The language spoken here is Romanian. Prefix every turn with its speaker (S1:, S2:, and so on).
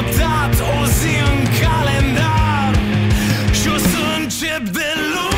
S1: notat o zi în calendar. Și o să încep de luni.